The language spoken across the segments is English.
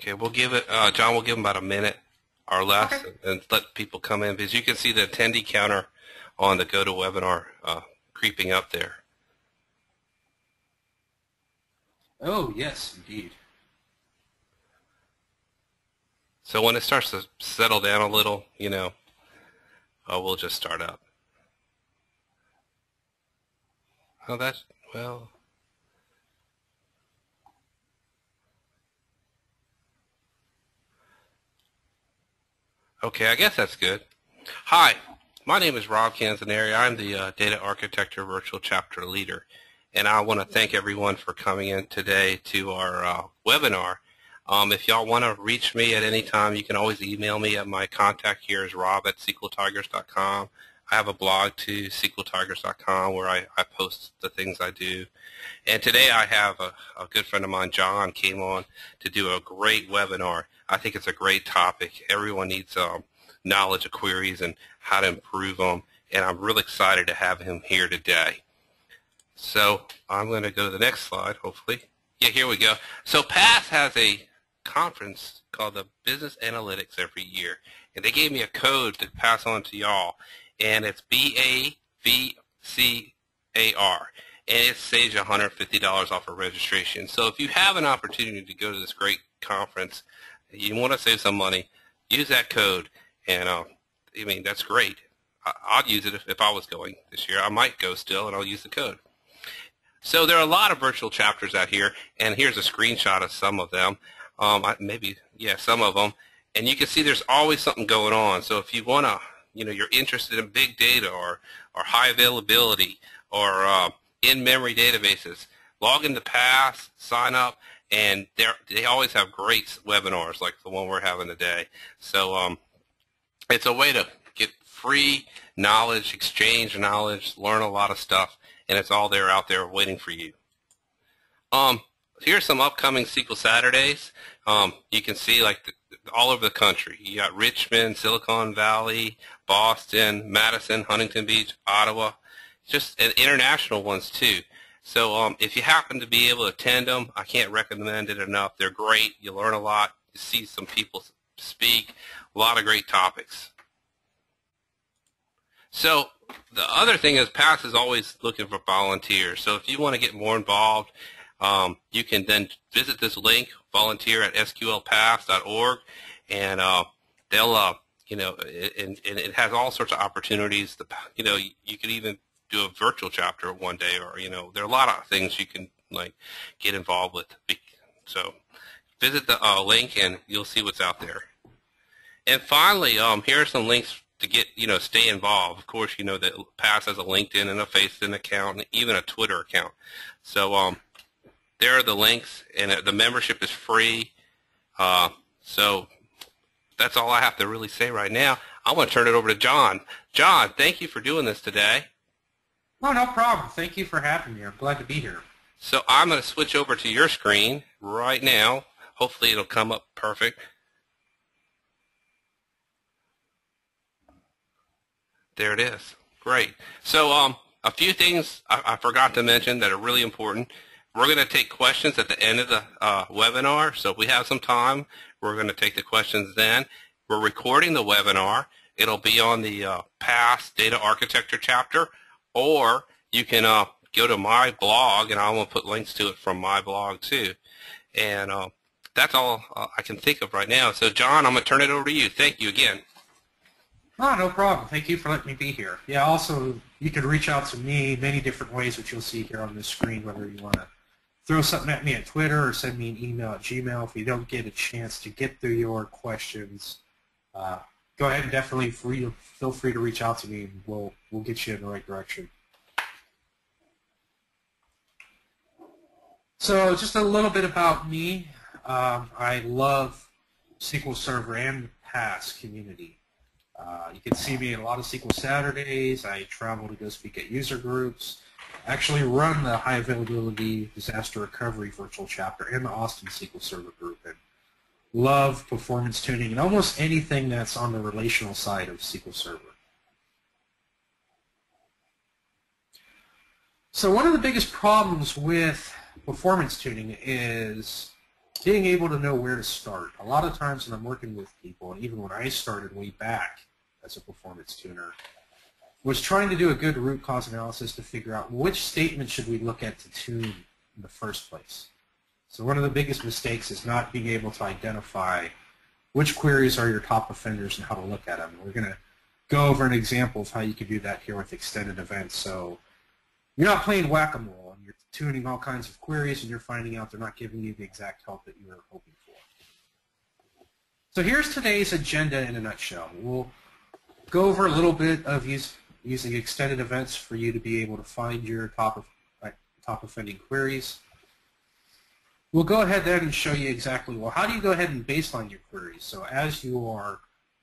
Okay, we'll give it, uh, John, we'll give them about a minute or less Okay. and let people come in because you can see the attendee counter on the GoToWebinar uh, creeping up there. Oh, yes, indeed. So when it starts to settle down a little, you know, uh, we'll just start up. Oh, that's, well, okay, I guess that's good. Hi, my name is Rob Canzonire. I'm the uh, Data Architecture Virtual Chapter Leader, and I want to thank everyone for coming in today to our uh, webinar. Um, if y'all want to reach me at any time, you can always email me at my contact here is rob at sqltigers.com. I have a blog too, sqltigers.com, where I, I post the things I do. And today I have a, a good friend of mine, John, came on to do a great webinar. I think it's a great topic. Everyone needs um, knowledge of queries and how to improve them, and I'm really excited to have him here today. So I'm going to go to the next slide, hopefully. Yeah, here we go. So PASS has a conference called the Business Analytics every year, and they gave me a code to pass on to y'all, and it's B-A-V-C-A-R, and it saves you $150 off of registration. So if you have an opportunity to go to this great conference, you want to save some money, use that code, and uh, I mean, that's great. I- I'd use it if, if I was going this year. I might go still, and I'll use the code. So there are a lot of virtual chapters out here, and here's a screenshot of some of them. Um, I- maybe, yeah, some of them. And you can see there's always something going on. So if you want to, you know, you're interested in big data or, or high availability or uh, in-memory databases, log in into PASS, sign up, and they're, they always have great webinars like the one we're having today. So um, it's a way to get free knowledge, exchange knowledge, learn a lot of stuff, and it's all there out there waiting for you. Um, here's some upcoming SQL Saturdays. Um, you can see like the, all over the country. You got Richmond, Silicon Valley, Boston, Madison, Huntington Beach, Ottawa, just international ones too. So um, if you happen to be able to attend them, I can't recommend it enough. They're great. You learn a lot. You see some people speak. A lot of great topics. So the other thing is PASS is always looking for volunteers. So if you want to get more involved, um, you can then visit this link, volunteer at sqlpass.org, and uh, they'll, uh, you know, and, and it has all sorts of opportunities. You know, you, you could even do a virtual chapter one day, or you know, there are a lot of things you can like get involved with. So visit the uh, link, and you'll see what's out there. And finally, um, here are some links to get, you know, stay involved. Of course, you know that PASS has a LinkedIn and a Facebook account and even a Twitter account. So um, there are the links, and the membership is free. Uh, so that's all I have to really say right now. I want to turn it over to John. John, thank you for doing this today. No, no problem. Thank you for having me. I'm glad to be here. So I'm going to switch over to your screen right now. Hopefully it'll come up perfect. There it is. Great. So um, a few things I, I forgot to mention that are really important. We're going to take questions at the end of the uh, webinar. So if we have some time, we're going to take the questions then. We're recording the webinar. It'll be on the uh, PASS Data Architecture chapter, or you can uh, go to my blog, and I will put links to it from my blog too. And uh, that's all uh, I can think of right now. So John, I'm going to turn it over to you. Thank you again. Oh, no problem. Thank you for letting me be here. Yeah, also, you can reach out to me many different ways, which you'll see here on this screen, whether you want to throw something at me at Twitter or send me an email at Gmail. If you don't get a chance to get through your questions, uh, go ahead and definitely free, feel free to reach out to me, and we'll, we'll get you in the right direction. So just a little bit about me. Um, I love SQL Server and the PASS community. Uh, you can see me in a lot of SQL Saturdays. I travel to go speak at user groups. I actually run the high availability disaster recovery virtual chapter in the Austin SQL Server group and love performance tuning and almost anything that's on the relational side of SQL Server. So one of the biggest problems with performance tuning is being able to know where to start. A lot of times when I'm working with people, and even when I started way back as a performance tuner, was trying to do a good root cause analysis to figure out which statement should we look at to tune in the first place. So one of the biggest mistakes is not being able to identify which queries are your top offenders and how to look at them. We're going to go over an example of how you can do that here with extended events. So you're not playing whack-a-mole and you're tuning all kinds of queries and you're finding out they're not giving you the exact help that you were hoping for. So here's today's agenda in a nutshell. We'll go over a little bit of use, using extended events for you to be able to find your top, of, uh, top offending queries. We'll go ahead then and show you exactly, well, how do you go ahead and baseline your queries? So as you are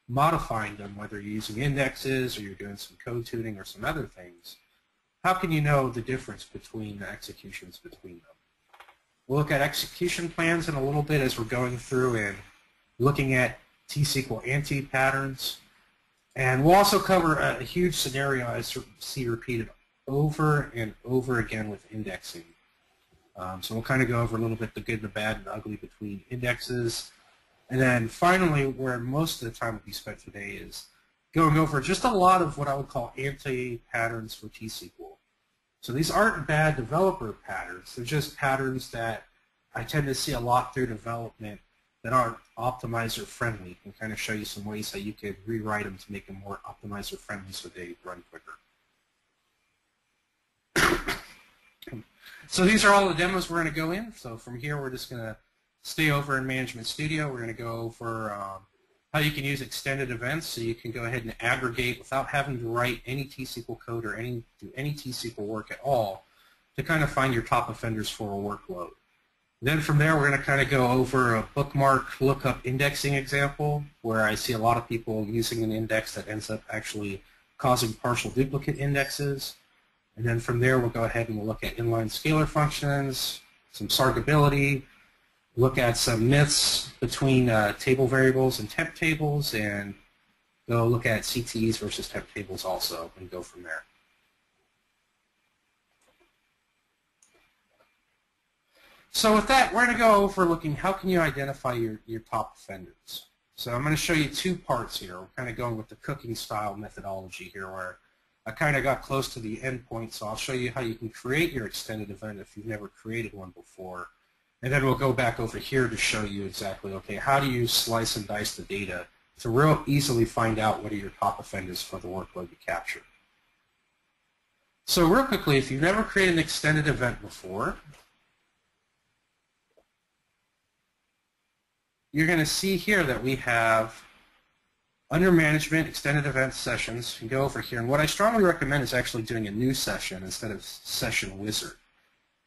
modifying them, whether you're using indexes or you're doing some code tuning or some other things, how can you know the difference between the executions between them? We'll look at execution plans in a little bit as we're going through and looking at T-SQL anti-patterns. And we'll also cover a, huge scenario I see repeated over and over again with indexing. Um, so we'll kind of go over a little bit the good, the bad, and the ugly between indexes. And then finally, where most of the time will be spent today is going over just a lot of what I would call anti-patterns for T-SQL. So these aren't bad developer patterns. They're just patterns that I tend to see a lot through development that aren't optimizer friendly and kind of show you some ways that you could rewrite them to make them more optimizer friendly so they run quicker. So these are all the demos we're going to go in. So from here, we're just going to stay over in Management Studio. We're going to go over um, how you can use extended events so you can go ahead and aggregate without having to write any T-SQL code or any do any T-SQL work at all to kind of find your top offenders for a workload. Then from there, we're going to kind of go over a bookmark lookup indexing example where I see a lot of people using an index that ends up actually causing partial duplicate indexes. And then from there, we'll go ahead and we'll look at inline scalar functions, some sargability, look at some myths between uh, table variables and temp tables, and go look at CTEs versus temp tables also, and go from there. So with that, we're going to go over looking how can you identify your, your top offenders. So I'm going to show you two parts here. We're kind of going with the cooking style methodology here where I kind of got close to the end point, so I'll show you how you can create your extended event if you've never created one before. And then we'll go back over here to show you exactly, okay, how do you slice and dice the data to real easily find out what are your top offenders for the workload you capture. So real quickly, if you've never created an extended event before, you're going to see here that we have under management, extended events sessions, you go over here. And what I strongly recommend is actually doing a new session instead of session wizard.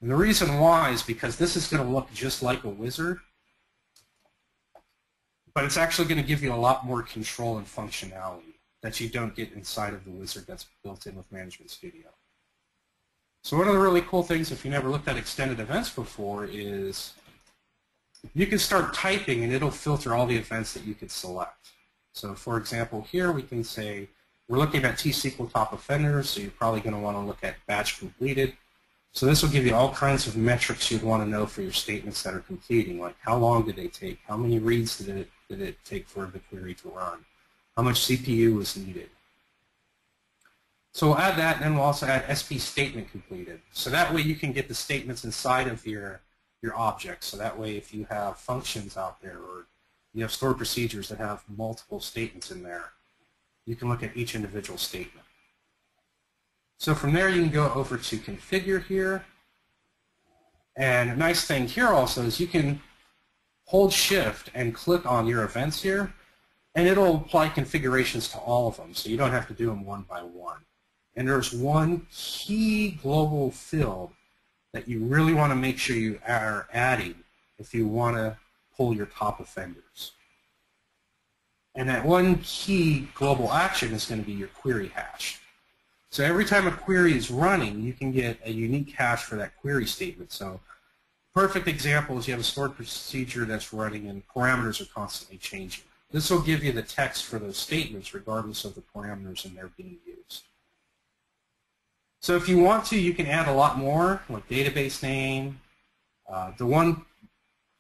And the reason why is because this is going to look just like a wizard, but it's actually going to give you a lot more control and functionality that you don't get inside of the wizard that's built in with Management Studio. So one of the really cool things, if you never looked at extended events before, is you can start typing and it'll filter all the events that you could select. So for example, here we can say we're looking at T-SQL top offenders, so you're probably going to want to look at batch completed. So this will give you all kinds of metrics you'd want to know for your statements that are completing, like how long did they take, how many reads did it, did it take for the query to run, how much CPU was needed. So we'll add that, and then we'll also add SP statement completed. So that way you can get the statements inside of your, your object. So that way if you have functions out there or you have stored procedures that have multiple statements in there. You can look at each individual statement. So from there, you can go over to configure here. And a nice thing here also is you can hold shift and click on your events here, and it'll apply configurations to all of them, so you don't have to do them one by one. And there's one key global field that you really want to make sure you are adding if you want to pull your top offenders. And that one key global action is going to be your query hash. So every time a query is running, you can get a unique hash for that query statement. So perfect example is you have a stored procedure that's running and parameters are constantly changing. This will give you the text for those statements regardless of the parameters and they're being used. So if you want to, you can add a lot more, like database name. Uh, the one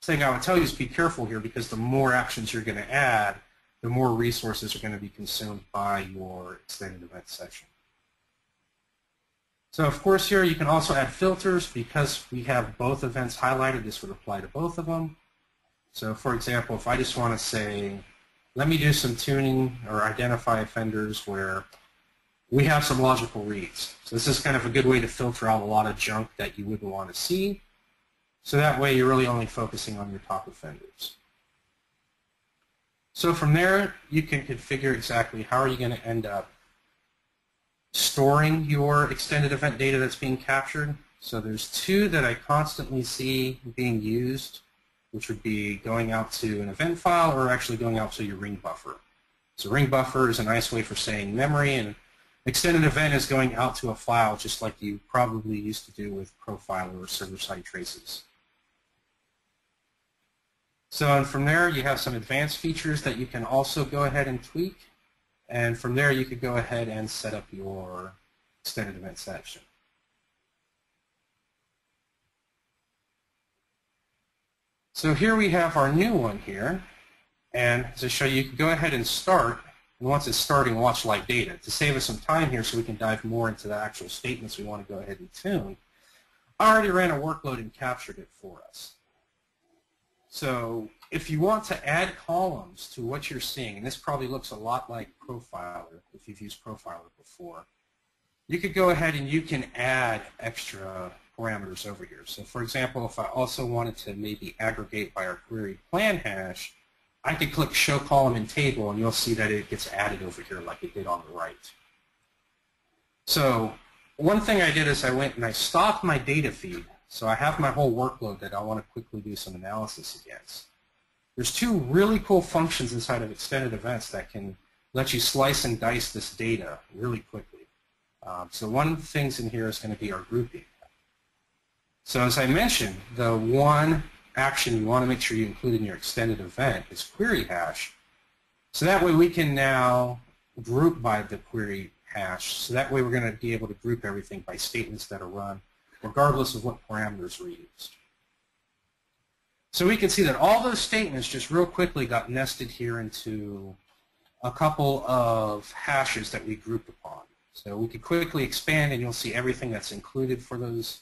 thing I would tell you is be careful here because the more actions you're going to add, the more resources are going to be consumed by your extended event session. So of course here you can also add filters because we have both events highlighted. This would apply to both of them. So for example, if I just want to say, let me do some tuning or identify offenders where we have some logical reads. So this is kind of a good way to filter out a lot of junk that you wouldn't want to see. So that way you're really only focusing on your top offenders. So from there, you can configure exactly how are you going to end up storing your extended event data that's being captured. So there's two that I constantly see being used, which would be going out to an event file or actually going out to your ring buffer. So ring buffer is a nice way for saying memory, and extended event is going out to a file just like you probably used to do with Profiler or server-side traces. So and from there, you have some advanced features that you can also go ahead and tweak. And from there, you could go ahead and set up your extended event session. So here we have our new one here. And to show you, you can go ahead and start. And once it's starting, watch live data. To save us some time here so we can dive more into the actual statements we want to go ahead and tune, I already ran a workload and captured it for us. So if you want to add columns to what you're seeing, and this probably looks a lot like Profiler if you've used Profiler before, you could go ahead and you can add extra parameters over here. So for example, if I also wanted to maybe aggregate by our query plan hash, I could click Show Column in Table, and you'll see that it gets added over here like it did on the right. So one thing I did is I went and I stopped my data feed. So I have my whole workload that I want to quickly do some analysis against. There's two really cool functions inside of extended events that can let you slice and dice this data really quickly. Um, so one of the things in here is going to be our grouping. So as I mentioned, the one action you want to make sure you include in your extended event is query hash. So that way we can now group by the query hash. So that way we're going to be able to group everything by statements that are run regardless of what parameters were used. So we can see that all those statements just real quickly got nested here into a couple of hashes that we grouped upon. So we could quickly expand and you'll see everything that's included for those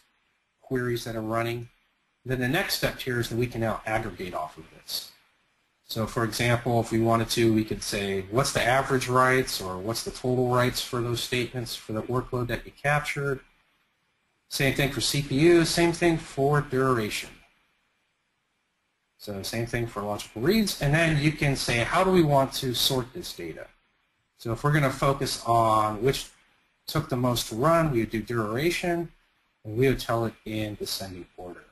queries that are running. Then the next step here is that we can now aggregate off of this. So for example, if we wanted to, we could say, what's the average writes or what's the total writes for those statements for the workload that you captured? Same thing for CPU, same thing for duration. So same thing for logical reads. And then you can say, how do we want to sort this data? So if we're going to focus on which took the most to run, we would do duration, and we would tell it in descending order.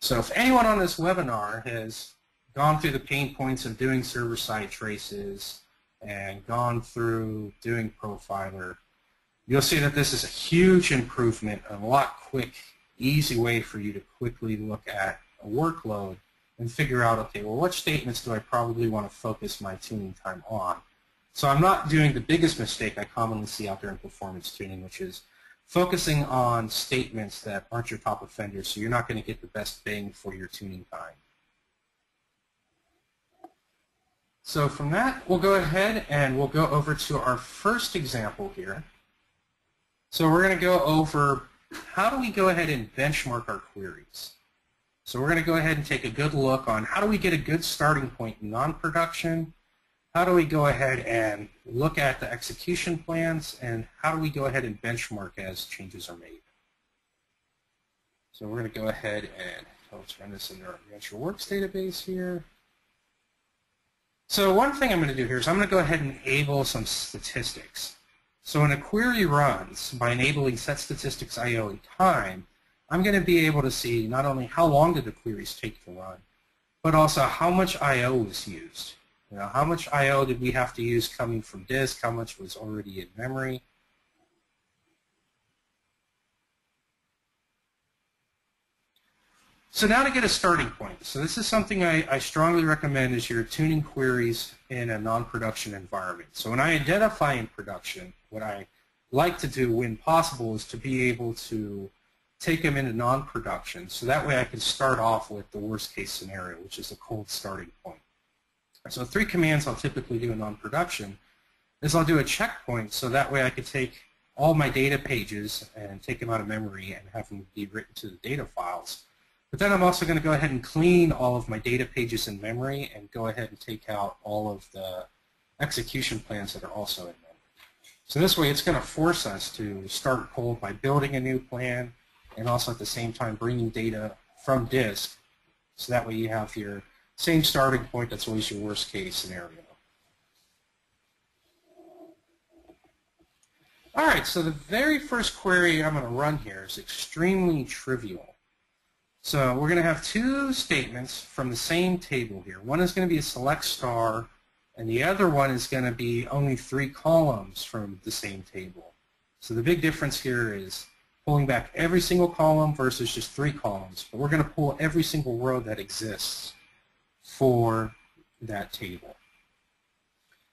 So if anyone on this webinar has gone through the pain points of doing server-side traces and gone through doing profiler, you'll see that this is a huge improvement, a lot quick, easy way for you to quickly look at a workload and figure out, okay, well, what statements do I probably want to focus my tuning time on? So I'm not doing the biggest mistake I commonly see out there in performance tuning, which is focusing on statements that aren't your top offenders, so you're not going to get the best bang for your tuning time. So from that, we'll go ahead and we'll go over to our first example here. So we're going to go over how do we go ahead and benchmark our queries. So we're going to go ahead and take a good look on how do we get a good starting point in non-production, how do we go ahead and look at the execution plans, and how do we go ahead and benchmark as changes are made. So we're going to go ahead and let's run this in our Adventure Works database here. So one thing I'm going to do here is I'm going to go ahead and enable some statistics. So when a query runs, by enabling set statistics IO in time, I'm going to be able to see not only how long did the queries take to run, but also how much I.O. was used. You know, how much I.O. did we have to use coming from disk, how much was already in memory. So now to get a starting point. So this is something I, I strongly recommend as you're tuning queries in a non-production environment. So when I identify in production, what I like to do when possible is to be able to take them into non-production. So that way I can start off with the worst case scenario, which is a cold starting point. So three commands I'll typically do in non-production is I'll do a checkpoint so that way I can take all my data pages and take them out of memory and have them be written to the data files. But then I'm also going to go ahead and clean all of my data pages in memory and go ahead and take out all of the execution plans that are also in. So this way it's going to force us to start cold by building a new plan and also at the same time bringing data from disk so that way you have your same starting point that's always your worst case scenario. All right, so the very first query I'm going to run here is extremely trivial. So we're going to have two statements from the same table here. One is going to be a select star, and the other one is going to be only three columns from the same table. So the big difference here is pulling back every single column versus just three columns. But we're going to pull every single row that exists for that table.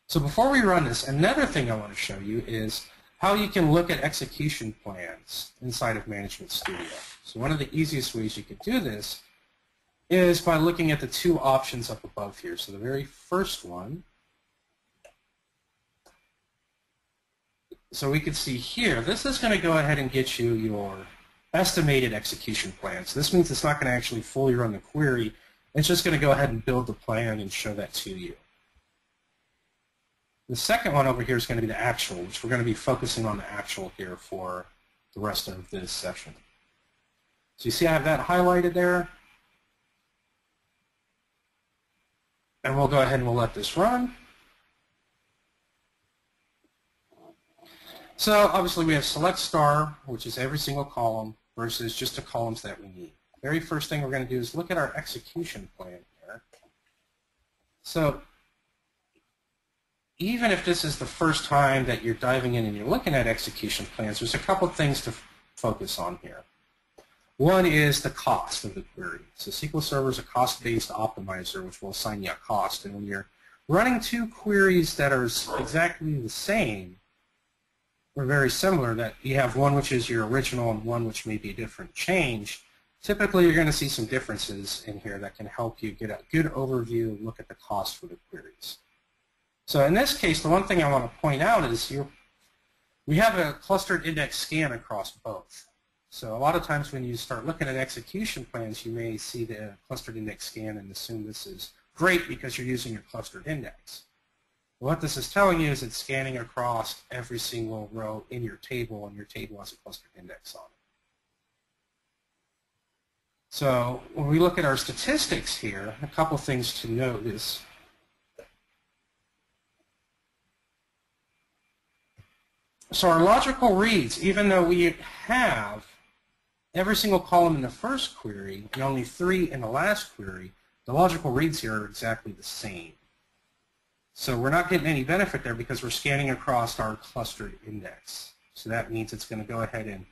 So before we run this, another thing I want to show you is how you can look at execution plans inside of Management Studio. So one of the easiest ways you could do this is by looking at the two options up above here. So the very first one, so we can see here, this is going to go ahead and get you your estimated execution plan. So this means it's not going to actually fully run the query. It's just going to go ahead and build the plan and show that to you. The second one over here is going to be the actual, which we're going to be focusing on the actual here for the rest of this session. So you see I have that highlighted there. And we'll go ahead and we'll let this run. So obviously we have select star, which is every single column, versus just the columns that we need. Very first thing we're going to do is look at our execution plan here. So even if this is the first time that you're diving in and you're looking at execution plans, there's a couple of things to focus on here. One is the cost of the query. So SQL Server is a cost-based optimizer, which will assign you a cost. And when you're running two queries that are exactly the same, or very similar, that you have one which is your original and one which may be a different change, typically you're going to see some differences in here that can help you get a good overview and look at the cost for the queries. So in this case, the one thing I want to point out is you we have a clustered index scan across both. So a lot of times when you start looking at execution plans, you may see the clustered index scan and assume this is great because you're using your clustered index. What this is telling you is it's scanning across every single row in your table, and your table has a clustered index on it. So when we look at our statistics here, a couple things to note is So our logical reads, even though we have every single column in the first query and only three in the last query, the logical reads here are exactly the same. So we're not getting any benefit there because we're scanning across our clustered index. So that means it's going to go ahead and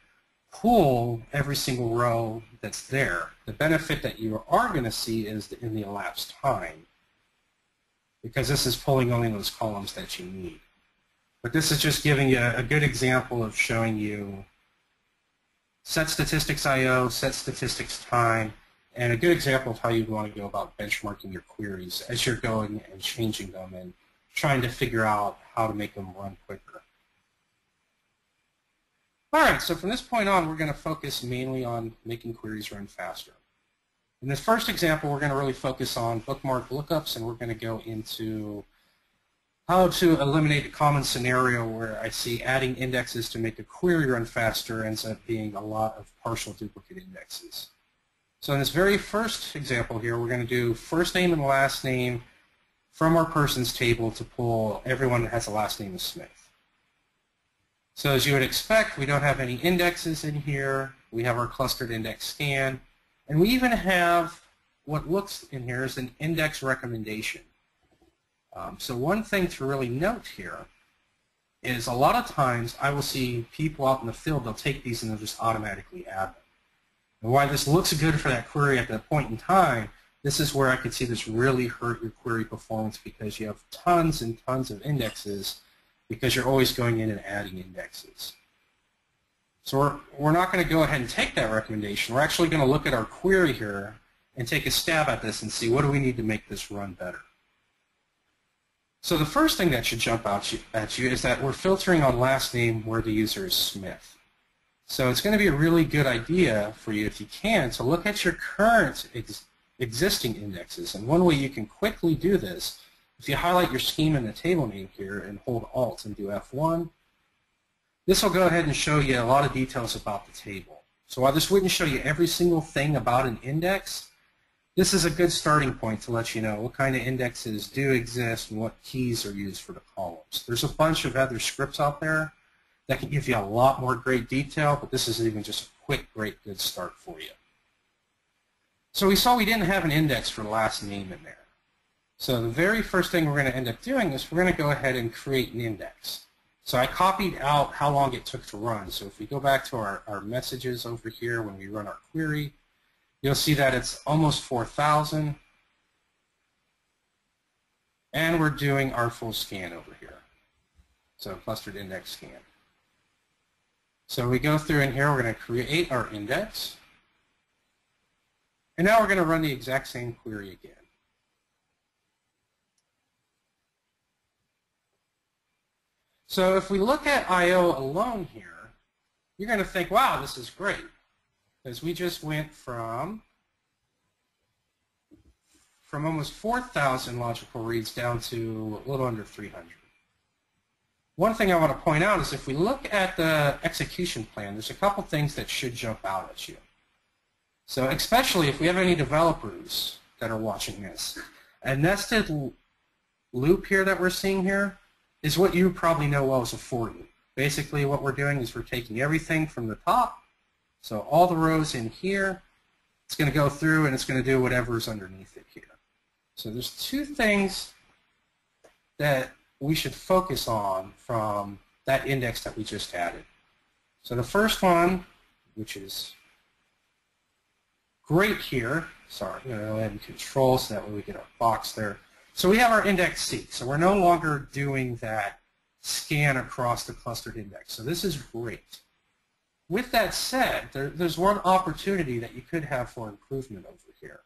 pull every single row that's there. The benefit that you are going to see is in the elapsed time because this is pulling only those columns that you need. But this is just giving you a good example of showing you set statistics IO, set statistics time, and a good example of how you want to go about benchmarking your queries as you're going and changing them and trying to figure out how to make them run quicker. All right, so from this point on, we're going to focus mainly on making queries run faster. In this first example, we're going to really focus on bookmark lookups, and we're going to go into how to eliminate a common scenario where I see adding indexes to make a query run faster ends up being a lot of partial duplicate indexes. So in this very first example here, we're going to do first name and last name from our persons table to pull everyone that has a last name of Smith. So as you would expect, we don't have any indexes in here. We have our clustered index scan. And we even have what looks in here is an index recommendation. Um, so one thing to really note here is a lot of times I will see people out in the field, they'll take these and they'll just automatically add them. And why this looks good for that query at that point in time, this is where I could see this really hurt your query performance because you have tons and tons of indexes because you're always going in and adding indexes. So we're, we're not going to go ahead and take that recommendation. We're actually going to look at our query here and take a stab at this and see what do we need to make this run better. So the first thing that should jump out at you is that we're filtering on last name where the user is Smith. So it's going to be a really good idea for you, if you can, to look at your current ex existing indexes. And one way you can quickly do this, if you highlight your scheme in the table name here and hold Alt and do F1, this will go ahead and show you a lot of details about the table. So while this wouldn't show you every single thing about an index, this is a good starting point to let you know what kind of indexes do exist and what keys are used for the columns. There's a bunch of other scripts out there that can give you a lot more great detail, but this is even just a quick, great, good start for you. So we saw we didn't have an index for the last name in there. So the very first thing we're going to end up doing is we're going to go ahead and create an index. So I copied out how long it took to run. So if we go back to our, our messages over here when we run our query, you'll see that it's almost 4,000. And we're doing our full scan over here. So clustered index scan. So we go through in here, we're going to create our index. And now we're going to run the exact same query again. So if we look at I.O. alone here, you're going to think, wow, this is great. Because we just went from from almost 4,000 logical reads down to a little under 300. One thing I want to point out is if we look at the execution plan, there's a couple things that should jump out at you. So especially if we have any developers that are watching this, a nested loop here that we're seeing here, is what you probably know well as a for loop. Basically what we're doing is we're taking everything from the top, so all the rows in here, it's going to go through and it's going to do whatever's underneath it here. So there's two things that we should focus on from that index that we just added. So the first one, which is great here, sorry, I'm going to go ahead and control so that way we get our box there. So we have our index seek, So we're no longer doing that scan across the clustered index. So this is great. With that said, there, there's one opportunity that you could have for improvement over here.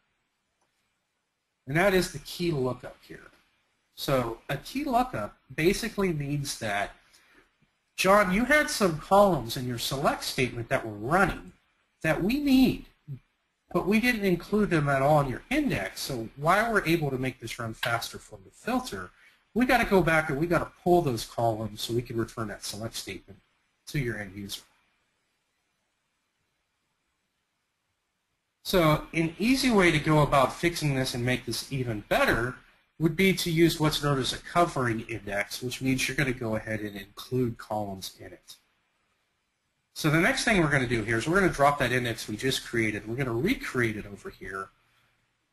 And that is the key lookup here. So a key lookup basically means that, John, you had some columns in your select statement that were running that we need but we didn't include them at all in your index. So while we're able to make this run faster from the filter, we got to go back and we got to pull those columns so we can return that select statement to your end user. So an easy way to go about fixing this and make this even better would be to use what's known as a covering index, which means you're going to go ahead and include columns in it. So the next thing we're going to do here is we're going to drop that index we just created. We're going to recreate it over here,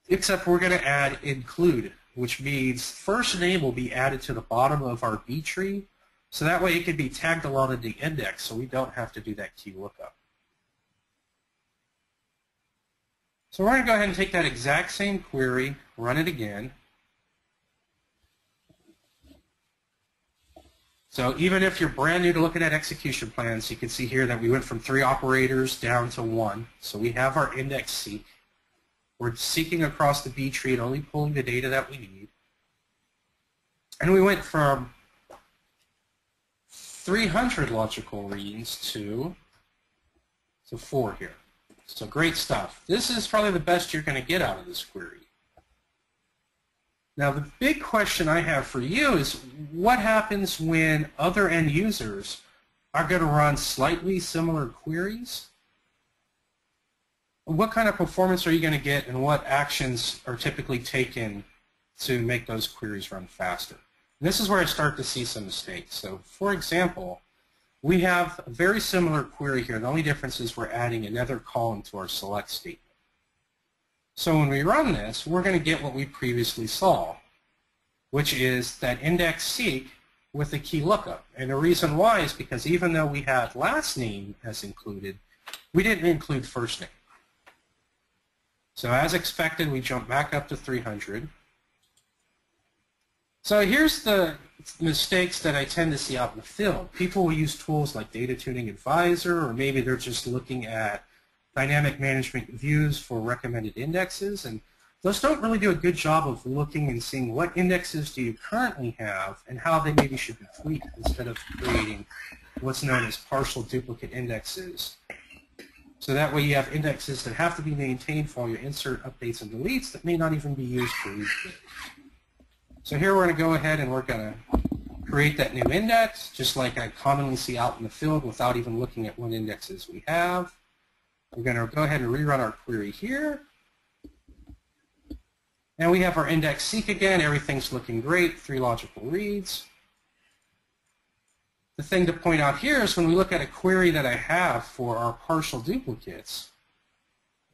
except we're going to add include, which means first name will be added to the bottom of our B tree, so that way it can be tagged along in the index, so we don't have to do that key lookup. So we're going to go ahead and take that exact same query, run it again, So even if you're brand new to looking at execution plans, you can see here that we went from three operators down to one. So we have our index seek. We're seeking across the B tree and only pulling the data that we need. And we went from 300 logical reads to, to four here. So great stuff. This is probably the best you're going to get out of this query. Now the big question I have for you is what happens when other end users are going to run slightly similar queries? What kind of performance are you going to get and what actions are typically taken to make those queries run faster? And this is where I start to see some mistakes. So for example, we have a very similar query here. The only difference is we're adding another column to our select statement. So when we run this, we're going to get what we previously saw, which is that index seek with a key lookup. And the reason why is because even though we had last name as included, we didn't include first name. So as expected, we jump back up to 300. So here's the mistakes that I tend to see out in the field. People will use tools like Data Tuning Advisor, or maybe they're just looking at dynamic management views for recommended indexes, and those don't really do a good job of looking and seeing what indexes do you currently have and how they maybe should be tweaked instead of creating what's known as partial duplicate indexes. So that way you have indexes that have to be maintained for all your insert, updates, and deletes that may not even be used for each So here we're going to go ahead and we're going to create that new index, just like I commonly see out in the field without even looking at what indexes we have. We're going to go ahead and rerun our query here. And we have our index seek again. Everything's looking great. Three logical reads. The thing to point out here is when we look at a query that I have for our partial duplicates,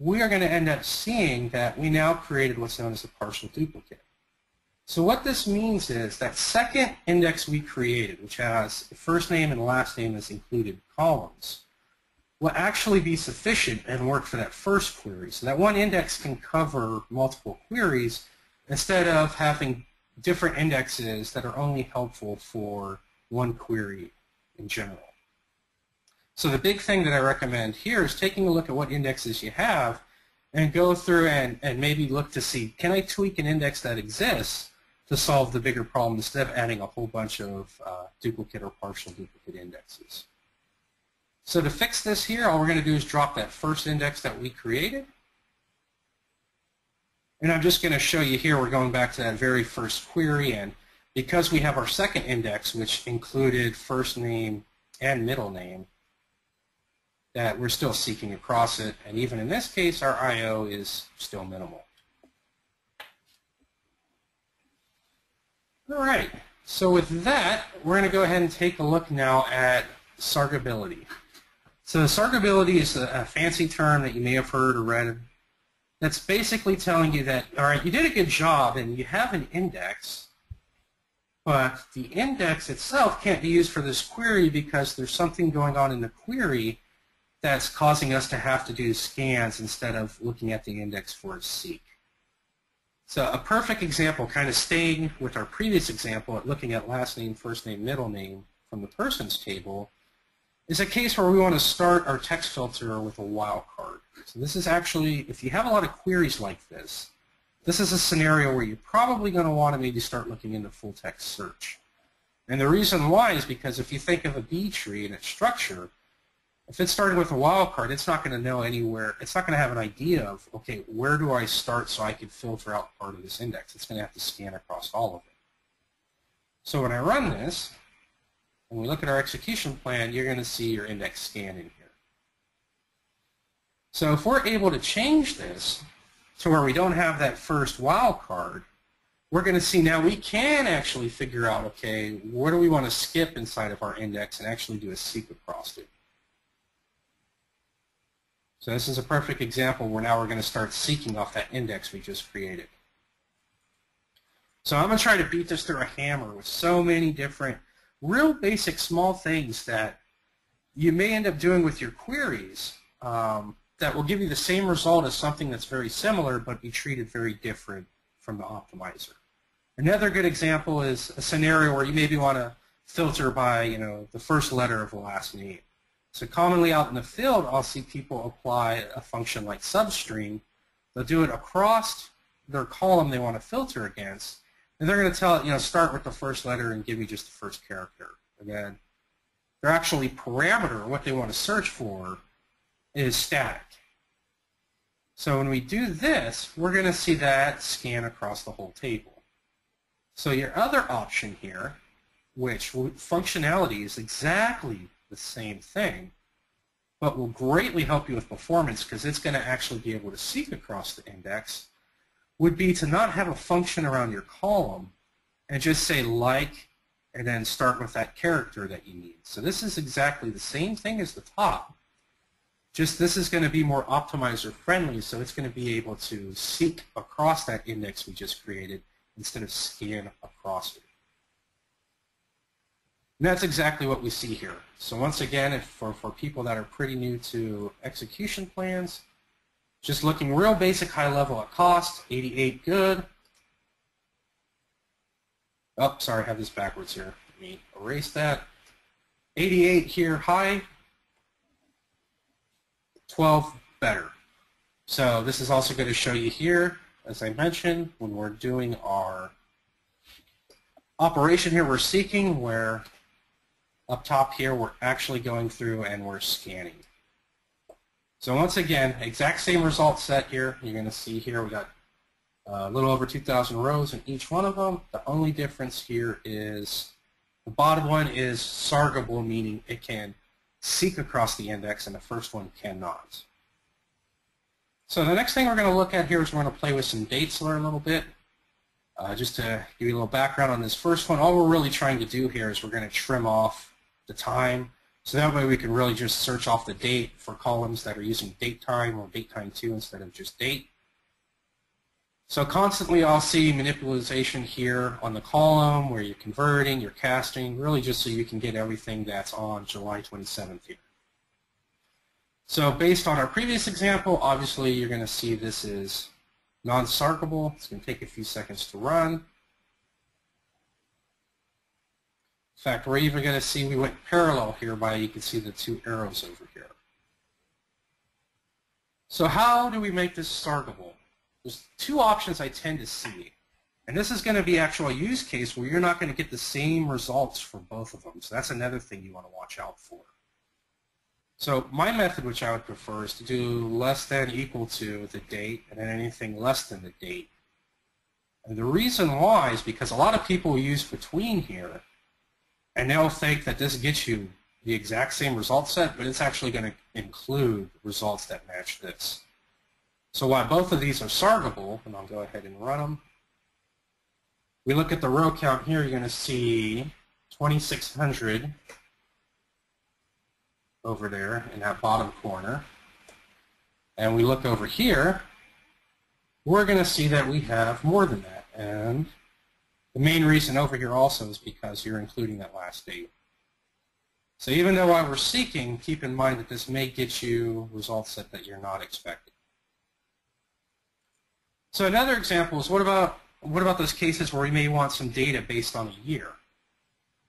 we are going to end up seeing that we now created what's known as a partial duplicate. So what this means is that second index we created, which has first name and last name as included columns, will actually be sufficient and work for that first query. So that one index can cover multiple queries instead of having different indexes that are only helpful for one query in general. So the big thing that I recommend here is taking a look at what indexes you have and go through and, and maybe look to see, can I tweak an index that exists to solve the bigger problem instead of adding a whole bunch of uh, duplicate or partial duplicate indexes. So to fix this here, all we're going to do is drop that first index that we created. And I'm just going to show you here, we're going back to that very first query, and because we have our second index, which included first name and middle name, that we're still seeking across it, and even in this case, our I.O. is still minimal. All right, so with that, we're going to go ahead and take a look now at sargability. So sargability is a, a, fancy term that you may have heard or read. That's basically telling you that, all right, you did a good job and you have an index, but the index itself can't be used for this query because there's something going on in the query that's causing us to have to do scans instead of looking at the index for its seek. So a perfect example, kind of staying with our previous example at looking at last name, first name, middle name from the persons table, is a case where we want to start our text filter with a wildcard. So this is actually, if you have a lot of queries like this, this is a scenario where you're probably going to want to maybe start looking into full text search. And the reason why is because if you think of a B tree and its structure, if it's starting with a wildcard, it's not going to know anywhere, it's not going to have an idea of, okay, where do I start so I can filter out part of this index? It's going to have to scan across all of it. So when I run this, when we look at our execution plan, you're going to see your index scan in here. So if we're able to change this to where we don't have that first wildcard, we're going to see now we can actually figure out, okay, where do we want to skip inside of our index and actually do a seek across it. So this is a perfect example where now we're going to start seeking off that index we just created. So I'm going to try to beat this through a hammer with so many different real basic small things that you may end up doing with your queries um, that will give you the same result as something that's very similar but be treated very different from the optimizer. Another good example is a scenario where you maybe want to filter by you know the first letter of the last name. So commonly out in the field, I'll see people apply a function like substring. They'll do it across their column they want to filter against, and they're going to tell you know, start with the first letter and give me just the first character. Then their actually parameter, what they want to search for, is static. So when we do this, we're going to see that scan across the whole table. So your other option here, which functionality is exactly the same thing, but will greatly help you with performance because it's going to actually be able to seek across the index would be to not have a function around your column and just say like and then start with that character that you need. So this is exactly the same thing as the top, just this is going to be more optimizer friendly, so it's going to be able to seek across that index we just created instead of scan across it. And that's exactly what we see here. So once again, for, for people that are pretty new to execution plans, just looking real basic high level at cost, 88 good. Oh, sorry, I have this backwards here. Let me erase that. 88 here, high. 12 better. So this is also going to show you here, as I mentioned, when we're doing our operation here, we're seeking where up top here, we're actually going through and we're scanning. So once again, exact same result set here. You're going to see here we got a little over 2,000 rows in each one of them. The only difference here is the bottom one is sargable, meaning it can seek across the index, and the first one cannot. So the next thing we're going to look at here is we're going to play with some dates a little bit. Uh, just to give you a little background on this first one, all we're really trying to do here is we're going to trim off the time. So that way we can really just search off the date for columns that are using date time or date time 2 instead of just date. So constantly I'll see manipulation here on the column where you're converting, you're casting, really just so you can get everything that's on July 27th here. So based on our previous example, obviously you're going to see this is non-sargable. It's going to take a few seconds to run. In fact, we're even going to see we went parallel here by you can see the two arrows over here. So how do we make this sargable? There's two options I tend to see. And this is going to be actual use case where you're not going to get the same results for both of them. So that's another thing you want to watch out for. So my method, which I would prefer, is to do less than equal to the date and then anything less than the date. And the reason why is because a lot of people use between here, and they'll think that this gets you the exact same result set, but it's actually going to include results that match this. So while both of these are sargable, and I'll go ahead and run them, we look at the row count here, you're going to see 2,600 over there in that bottom corner. And we look over here, we're going to see that we have more than that. And the main reason over here also is because you're including that last date. So even though I we're seeking, keep in mind that this may get you results that, that you're not expecting. So another example is what about what about those cases where we may want some data based on a year?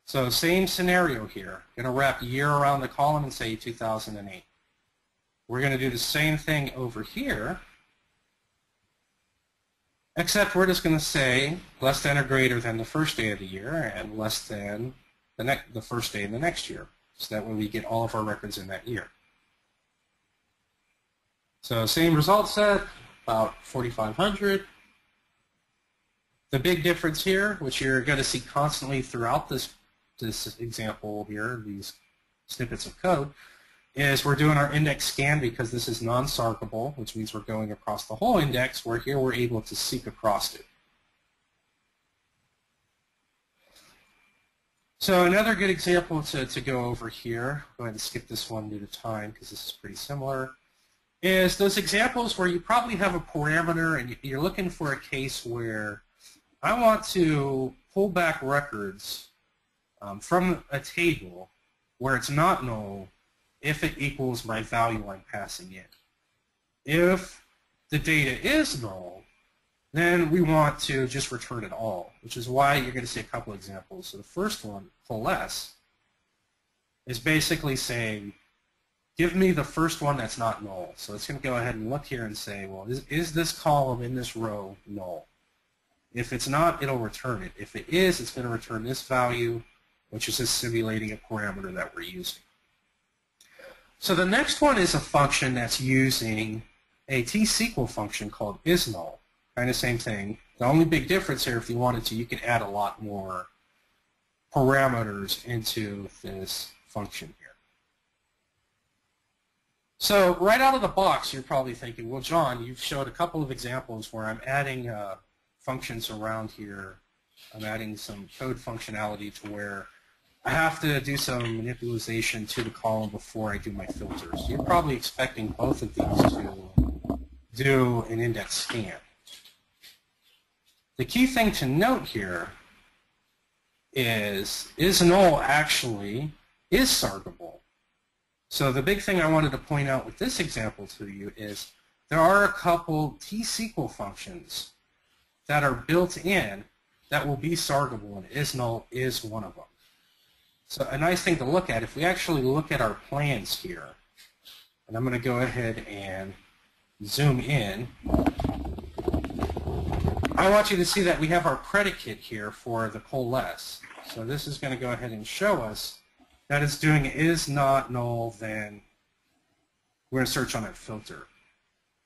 So same scenario here. Going to wrap year around the column and say 2008. We're going to do the same thing over here, except we're just going to say less than or greater than the first day of the year and less than the, the first day of the next year. So that way we get all of our records in that year. So same result set, about 4,500. The big difference here, which you're going to see constantly throughout this, this example here, these snippets of code, is we're doing our index scan because this is non-sargable, which means we're going across the whole index, where here we're able to seek across it. So another good example to, to go over here, go ahead and skip this one due to time because this is pretty similar, is those examples where you probably have a parameter and you're looking for a case where I want to pull back records um, from a table where it's not null if it equals my value I'm passing in. If the data is null, then we want to just return it all, which is why you're going to see a couple examples. So the first one, coalesce, is basically saying give me the first one that's not null. So it's going to go ahead and look here and say, well, is, is this column in this row null? If it's not, it'll return it. If it is, it's going to return this value, which is just simulating a parameter that we're using. So the next one is a function that's using a T-SQL function called isNull. Kind of same thing. The only big difference here, if you wanted to, you can add a lot more parameters into this function here. So right out of the box, you're probably thinking, well, John, you've showed a couple of examples where I'm adding uh, functions around here. I'm adding some code functionality to where I have to do some manipulation to the column before I do my filters. You're probably expecting both of these to do an index scan. The key thing to note here is, is null actually is sargable? So the big thing I wanted to point out with this example to you is there are a couple T-SQL functions that are built in that will be sargable, and isnull is one of them. So a nice thing to look at, if we actually look at our plans here, and I'm going to go ahead and zoom in, I want you to see that we have our predicate here for the coalesce. So this is going to go ahead and show us that it's doing is not null, then we're going to search on that filter.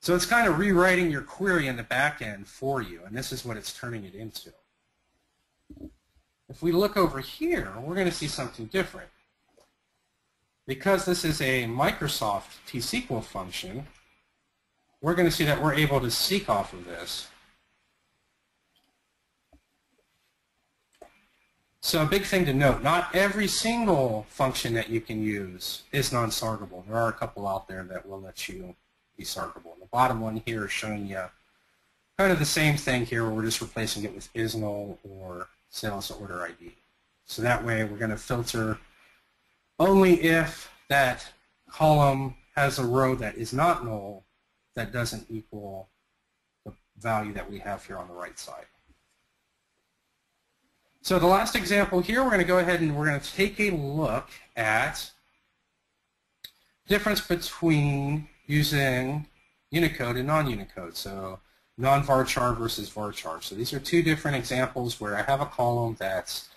So it's kind of rewriting your query in the back end for you, and this is what it's turning it into. If we look over here, we're going to see something different. Because this is a Microsoft T-SQL function, we're going to see that we're able to seek off of this. So a big thing to note, not every single function that you can use is non-sargable. There are a couple out there that will let you be sargable. The bottom one here is showing you kind of the same thing here where we're just replacing it with isNull or sales order ID. So that way we're going to filter only if that column has a row that is not null that doesn't equal the value that we have here on the right side. So the last example here, we're going to go ahead and we're going to take a look at difference between using Unicode and non-Unicode. So nvarchar versus varchar. So these are two different examples where I have a column that's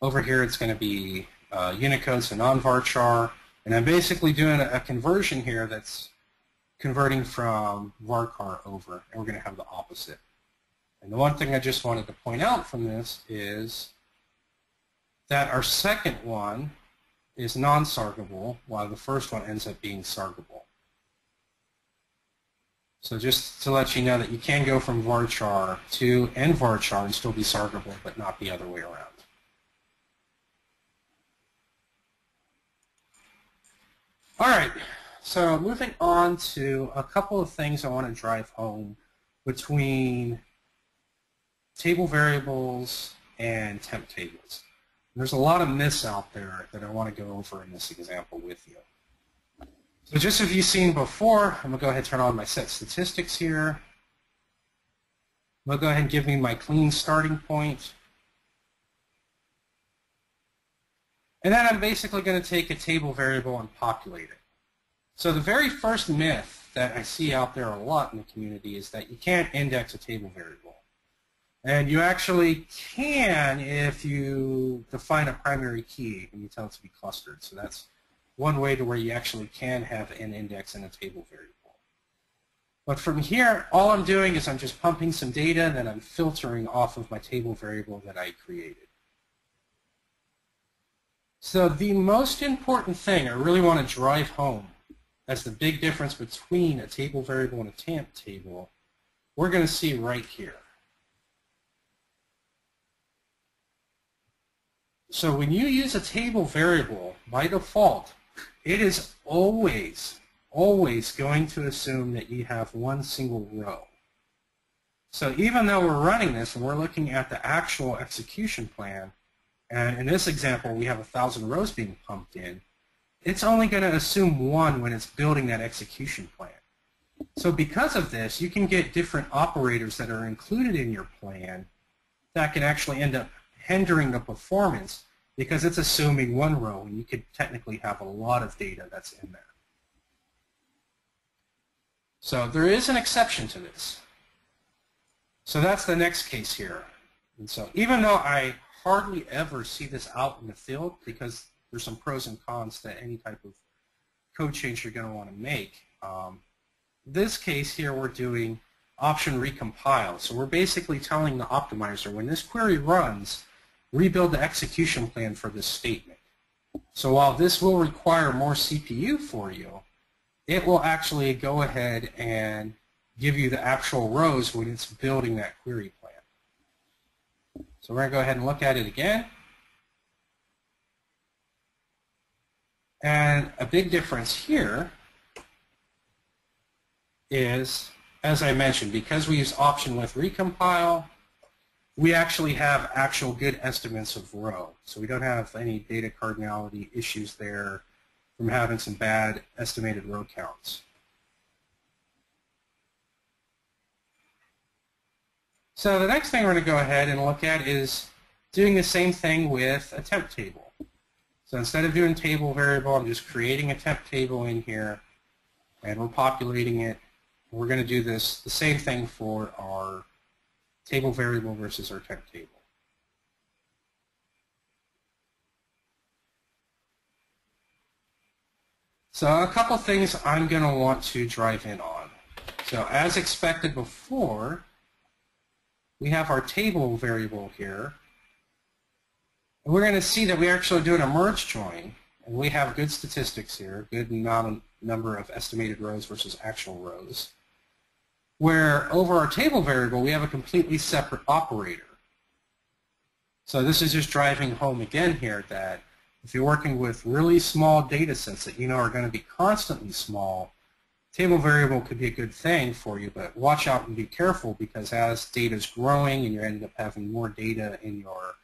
over here it's going to be uh, Unicode, so nvarchar, and I'm basically doing a, a conversion here that's converting from varchar over, and we're going to have the opposite. And the one thing I just wanted to point out from this is that our second one is non-sargable, while the first one ends up being sargable. So just to let you know that you can go from varchar to nvarchar and still be sargable, but not the other way around. All right, so moving on to a couple of things I want to drive home between table variables and temp tables. There's a lot of myths out there that I want to go over in this example with you. So just as you've seen before, I'm going to go ahead and turn on my set statistics here. I'm going to go ahead and give me my clean starting point. And then I'm basically going to take a table variable and populate it. So the very first myth that I see out there a lot in the community is that you can't index a table variable. And you actually can if you define a primary key and you tell it to be clustered. So that's one way to where you actually can have an index in a table variable. But from here, all I'm doing is I'm just pumping some data and then I'm filtering off of my table variable that I created. So the most important thing I really want to drive home as the big difference between a table variable and a temp table, we're going to see right here. So when you use a table variable, by default, it is always, always going to assume that you have one single row. So even though we're running this and we're looking at the actual execution plan, and in this example we have a thousand rows being pumped in, it's only going to assume one when it's building that execution plan. So because of this, you can get different operators that are included in your plan that can actually end up hindering the performance because it's assuming one row and you could technically have a lot of data that's in there. So there is an exception to this. So that's the next case here. And so even though I hardly ever see this out in the field because there's some pros and cons to any type of code change you're going to want to make, um, this case here we're doing option recompile. So we're basically telling the optimizer when this query runs, rebuild the execution plan for this statement. So while this will require more CPU for you, it will actually go ahead and give you the actual rows when it's building that query plan. So we're going to go ahead and look at it again. And a big difference here is, as I mentioned, because we use option with recompile, we actually have actual good estimates of row. So we don't have any data cardinality issues there from having some bad estimated row counts. So the next thing we're going to go ahead and look at is doing the same thing with a temp table. So instead of doing table variable, I'm just creating a temp table in here, and we're populating it. We're going to do this the same thing for our table variable versus our temp table. So a couple things I'm going to want to drive in on. So as expected before, we have our table variable here. And we're going to see that we're actually doing a merge join. And we have good statistics here, good amount number of estimated rows versus actual rows. Where over our table variable, we have a completely separate operator. So this is just driving home again here that if you're working with really small data sets that you know are going to be constantly small, table variable could be a good thing for you, but watch out and be careful because as data is growing and you end up having more data in your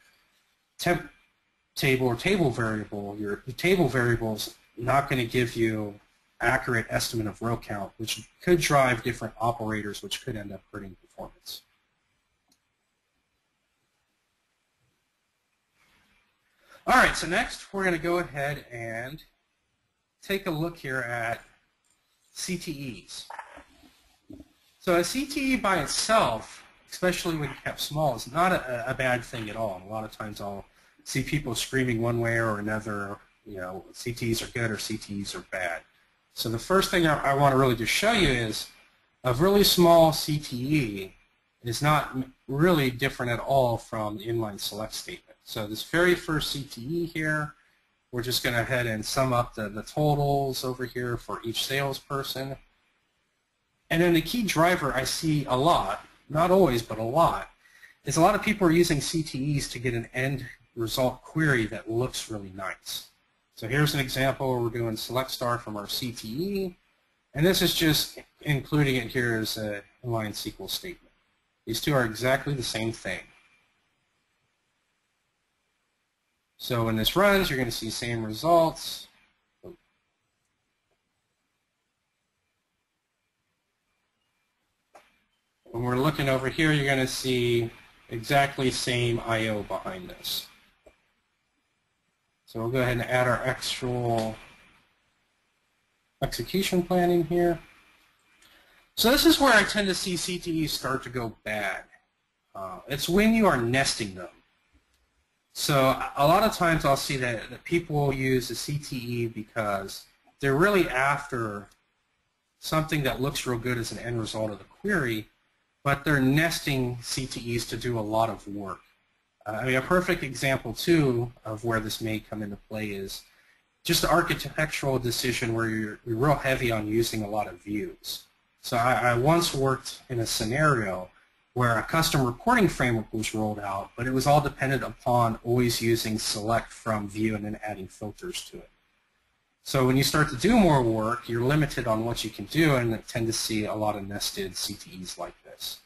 temp table or table variable, your the table variable is not going to give you accurate estimate of row count, which could drive different operators, which could end up hurting performance. All right, so next we're going to go ahead and take a look here at CTEs. So a CTE by itself, especially when kept small, is not a, a bad thing at all. And a lot of times I'll see people screaming one way or another, you know, CTEs are good or CTEs are bad. So the first thing I, I want to really just show you is a really small CTE is not really different at all from the inline select statement. So this very first CTE here, we're just going to head and sum up the, the totals over here for each salesperson. And then the key driver I see a lot, not always, but a lot, is a lot of people are using CTEs to get an end result query that looks really nice. So here's an example where we're doing select star from our CTE, and this is just including it here as a inline SQL statement. These two are exactly the same thing. So when this runs, you're going to see same results. When we're looking over here, you're going to see exactly same I.O. behind this. So we'll go ahead and add our actual execution plan in here. So this is where I tend to see CTEs start to go bad. Uh, it's when you are nesting them. So a lot of times I'll see that, that people use a CTE because they're really after something that looks real good as an end result of the query, but they're nesting CTEs to do a lot of work. I mean, a perfect example, too, of where this may come into play is just the architectural decision where you're, you're real heavy on using a lot of views. So I, I once worked in a scenario where a custom reporting framework was rolled out, but it was all dependent upon always using select from view and then adding filters to it. So when you start to do more work, you're limited on what you can do and tend to see a lot of nested CTEs like this.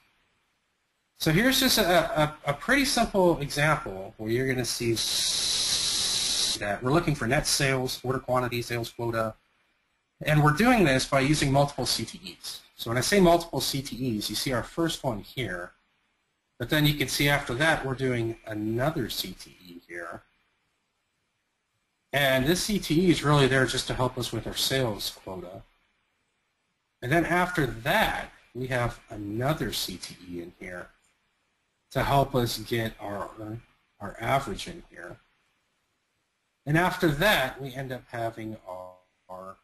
So here's just a, a, a pretty simple example where you're going to see that we're looking for net sales, order quantity, sales quota, and we're doing this by using multiple CTEs. So when I say multiple CTEs, you see our first one here, but then you can see after that we're doing another CTE here. And this CTE is really there just to help us with our sales quota. And then after that, we have another CTE in here to help us get our, our average in here. And after that, we end up having our, our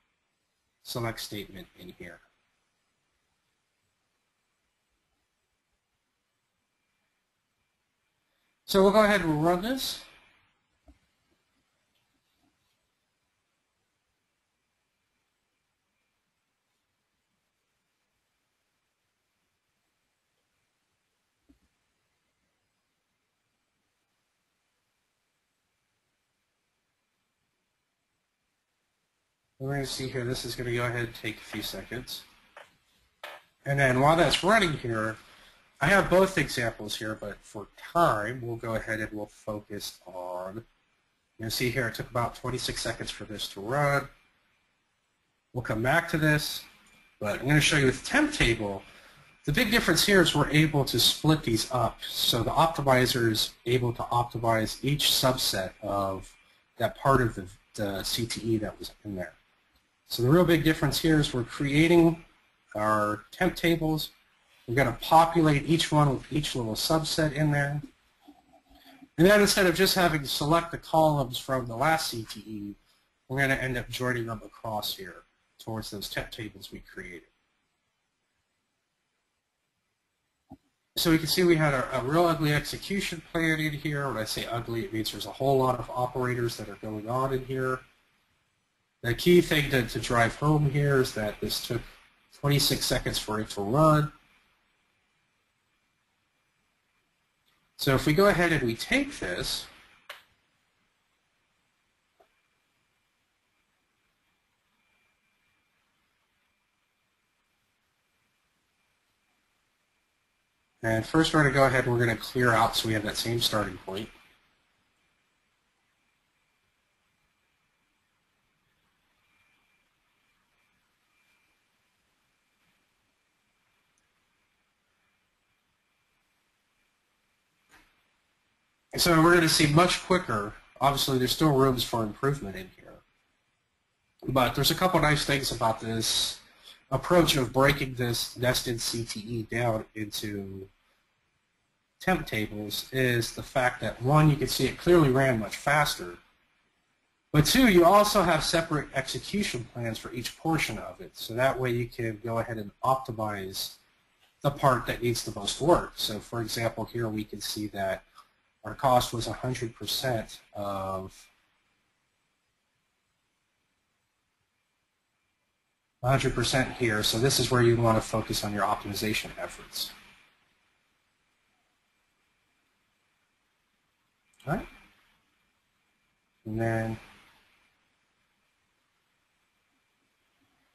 select statement in here. So we'll go ahead and run this. We're going to see here, this is going to go ahead and take a few seconds. And then while that's running here, I have both examples here, but for time, we'll go ahead and we'll focus on, you see here, it took about 26 seconds for this to run. We'll come back to this, but I'm going to show you with temp table, The big difference here is we're able to split these up. So the optimizer is able to optimize each subset of that part of the, the CTE that was in there. So the real big difference here is we're creating our temp tables. We're going to populate each one with each little subset in there. And then instead of just having to select the columns from the last CTE, we're going to end up joining them across here towards those temp tables we created. So we can see we had a, a, real ugly execution plan in here. When I say ugly, it means there's a whole lot of operators that are going on in here. The key thing to, to drive home here is that this took 26 seconds for it to run. So if we go ahead and we take this, And first we're going to go ahead and we're going to clear out so we have that same starting point. So we're going to see much quicker. Obviously, there's still rooms for improvement in here. But there's a couple nice things about this approach of breaking this nested CTE down into temp tables is the fact that one, you can see it clearly ran much faster, but two, you also have separate execution plans for each portion of it. So that way you can go ahead and optimize the part that needs the most work. So for example, here we can see that our cost was 100% of 100% here. So this is where you want to focus on your optimization efforts. All right? And then,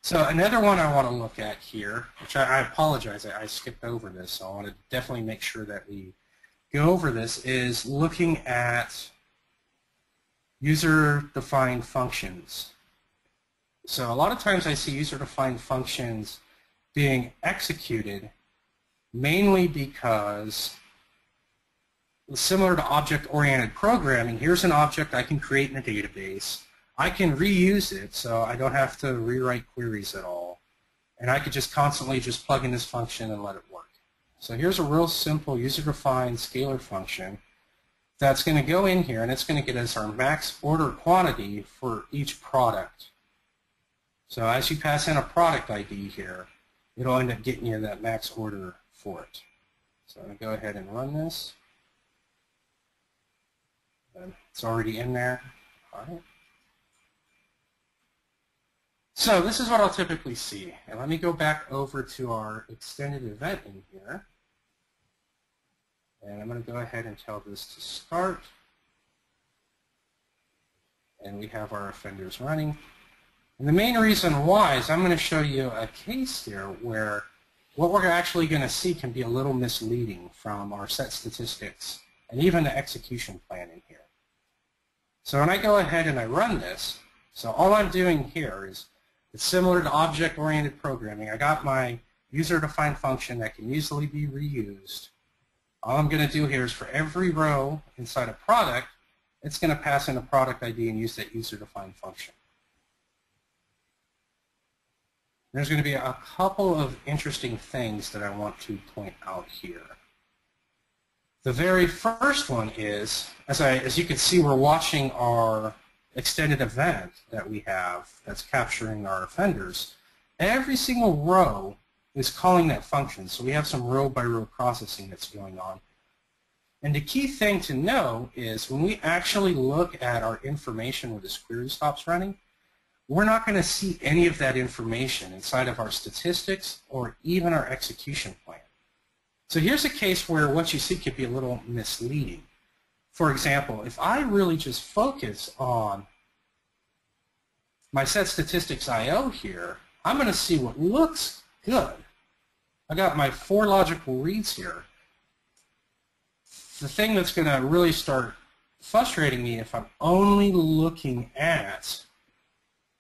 so another one I want to look at here, which I, I apologize, I, I, skipped over this, so I want to definitely make sure that we go over this, is looking at user-defined functions. So a lot of times I see user-defined functions being executed mainly because similar to object-oriented programming, here's an object I can create in a database. I can reuse it so I don't have to rewrite queries at all. And I could just constantly just plug in this function and let it work. So here's a real simple user-defined scalar function that's going to go in here and it's going to get us our max order quantity for each product. So as you pass in a product ID here, it'll end up getting you that max order for it. So I'm going to go ahead and run this. It's already in there. All right. So this is what I'll typically see. And let me go back over to our extended event in here. And I'm going to go ahead and tell this to start. And we have our offenders running. And the main reason why is I'm going to show you a case here where what we're actually going to see can be a little misleading from our set statistics and even the execution plan in here. So when I go ahead and I run this, so all I'm doing here is it's similar to object-oriented programming. I got my user-defined function that can easily be reused. All I'm going to do here is for every row inside a product, it's going to pass in a product ID and use that user-defined function. There's going to be a couple of interesting things that I want to point out here. The very first one is, as, I, as you can see, we're watching our extended event that we have that's capturing our offenders. Every single row is calling that function, so we have some row-by-row -row processing that's going on. And the key thing to know is when we actually look at our information where this query stops running, we're not going to see any of that information inside of our statistics or even our execution plan. So here's a case where what you see could be a little misleading. For example, if I really just focus on my set statistics IO here, I'm going to see what looks good. I got my four logical reads here. The thing that's going to really start frustrating me if I'm only looking at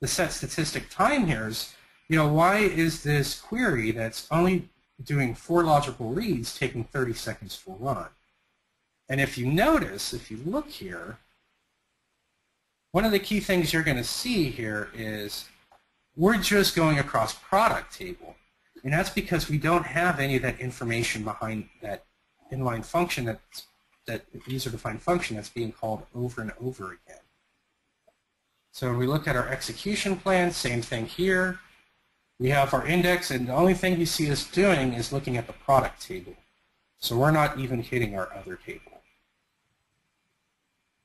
the set statistic time here is, you know, why is this query that's only doing four logical reads taking 30 seconds to run. And if you notice, if you look here, one of the key things you're going to see here is we're just going across product table. And that's because we don't have any of that information behind that inline function that's that user-defined function that's being called over and over again. So we look at our execution plan, same thing here. We have our index, and the only thing you see us doing is looking at the product table. So we're not even hitting our other table,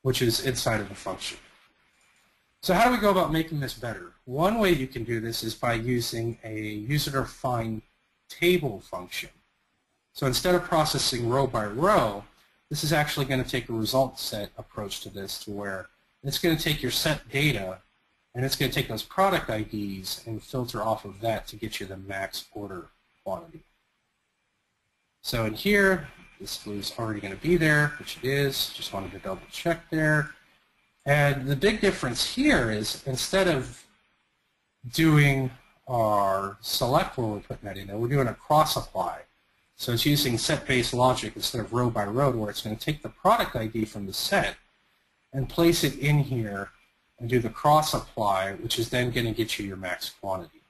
which is inside of the function. So how do we go about making this better? One way you can do this is by using a user-defined table function. So instead of processing row by row, this is actually going to take a result set approach to this to where it's going to take your set data and it's going to take those product IDs and filter off of that to get you the max order quantity. So in here, this is already going to be there, which it is. Just wanted to double check there. And the big difference here is instead of doing our select where we're putting that in there, we're doing a cross apply. So it's using set-based logic instead of row by row where it's going to take the product ID from the set and place it in here and do the cross apply, which is then going to get you your max quantity.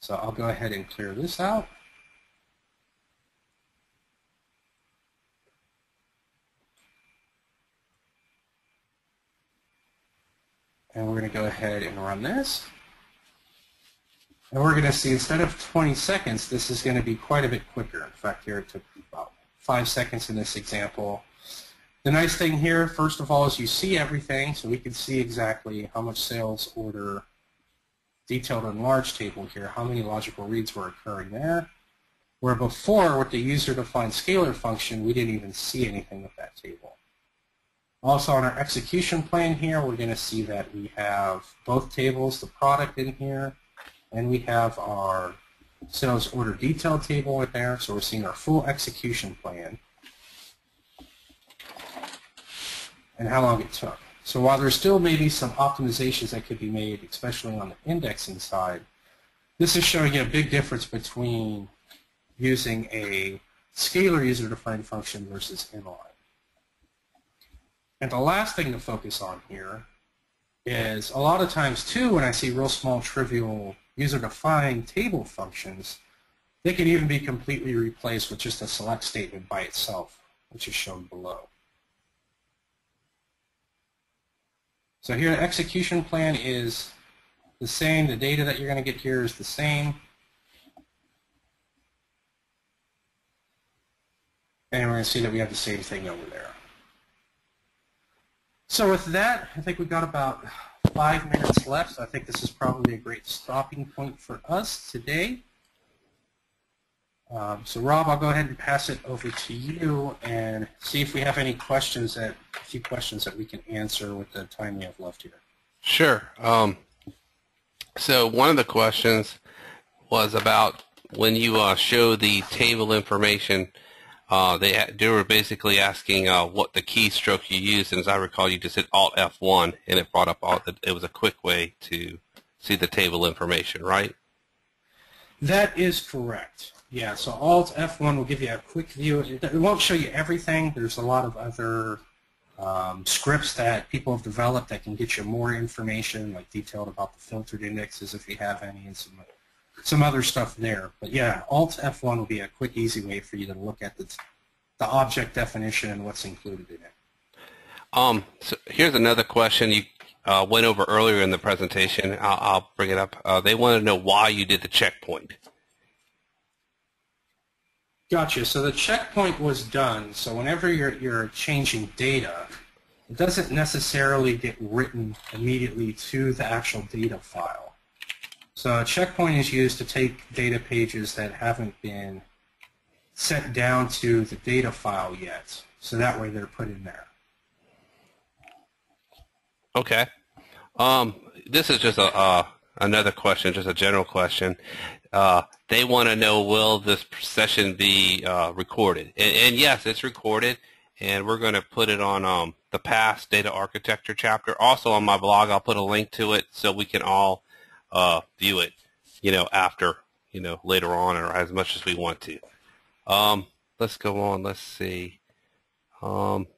So I'll go ahead and clear this out. And we're going to go ahead and run this. And we're going to see instead of 20 seconds, this is going to be quite a bit quicker. In fact, here it took about five seconds in this example. The nice thing here, first of all, is you see everything, so we can see exactly how much sales order detailed in large table here, how many logical reads were occurring there. Where before, with the user-defined scalar function, we didn't even see anything with that table. Also on our execution plan here, we're going to see that we have both tables, the product in here, and we have our sales order detail table in there. So we're seeing our full execution plan and how long it took. So while there's still maybe some optimizations that could be made, especially on the indexing side, this is showing you a big difference between using a scalar user-defined function versus inline. And the last thing to focus on here is a lot of times too when I see real small trivial user-defined table functions, they can even be completely replaced with just a select statement by itself, which is shown below. So here the execution plan is the same. The data that you're going to get here is the same. And we're going to see that we have the same thing over there. So with that, I think we've got about five minutes left, so I think this is probably a great stopping point for us today. Um, so Rob, I'll go ahead and pass it over to you and see if we have any questions that a few questions that we can answer with the time we have left here. Sure. Um, so one of the questions was about when you uh, show the table information uh, they they were basically asking uh, what the keystroke you used, and as I recall, you just hit Alt F1, and it brought up all. The, it was a quick way to see the table information, right? That is correct. Yeah. So Alt F1 will give you a quick view. It, won't show you everything. There's a lot of other um, scripts that people have developed that can get you more information, like detailed about the filtered indexes if you have any, and some some other stuff there. But yeah, Alt F1 will be a quick, easy way for you to look at the, the object definition and what's included in it. Um, so here's another question you uh, went over earlier in the presentation. I'll, I'll bring it up. Uh, they want to know why you did the checkpoint. Gotcha. So the checkpoint was done. So whenever you're, you're changing data, it doesn't necessarily get written immediately to the actual data file. So a checkpoint is used to take data pages that haven't been sent down to the data file yet. So that way they're put in there. Okay. Um, this is just a uh, another question, just a general question. Uh, they want to know, will this session be uh, recorded? And, and, yes, it's recorded, and we're going to put it on um, the PASS data architecture chapter. Also on my blog, I'll put a link to it so we can all uh, view it, you know, after you know, later on or as much as we want to. Um, let's go on. Let's see. Um,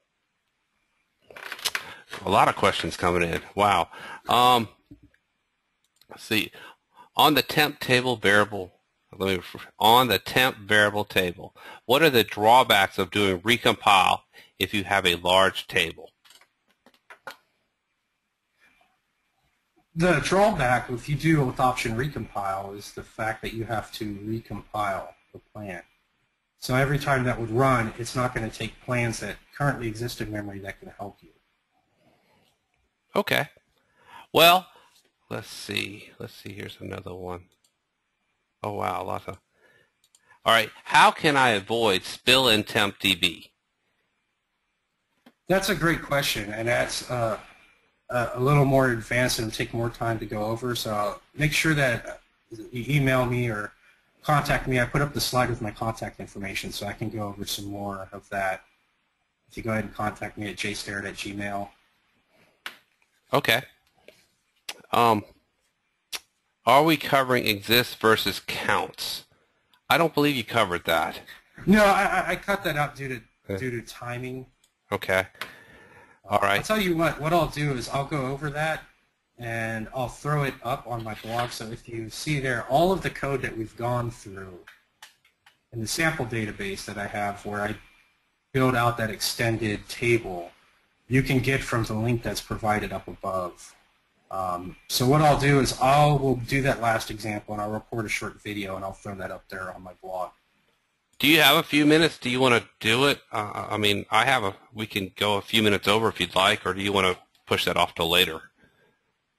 a lot of questions coming in. Wow. Um, let's see. On the temp table variable, let me on the temp variable table, what are the drawbacks of doing recompile if you have a large table? The drawback, if you do with option recompile, is the fact that you have to recompile the plan. So every time that would run, it's not going to take plans that currently exist in memory that can help you. Okay. Well, let's see. Let's see. Here's another one. Oh, wow. Lots of... All right. How can I avoid spill in temp DB? That's a great question, and that's uh, a little more advanced and take more time to go over. So make sure that you email me or contact me. I put up the slide with my contact information so I can go over some more of that. If you go ahead and contact me at jsterrett at gmail. Okay. Um, are we covering exists versus counts? I don't believe you covered that. No, I, I cut that out due to due to timing. Okay. All right. I'll tell you what. What I'll do is I'll go over that and I'll throw it up on my blog. So if you see there, all of the code that we've gone through in the sample database that I have where I build out that extended table, you can get from the link that's provided up above. Um, so what I'll do is I will do that last example and I'll record a short video and I'll throw that up there on my blog. Do you have a few minutes? Do you want to do it? Uh, I mean, I have a. We can go a few minutes over if you'd like, or do you want to push that off till later?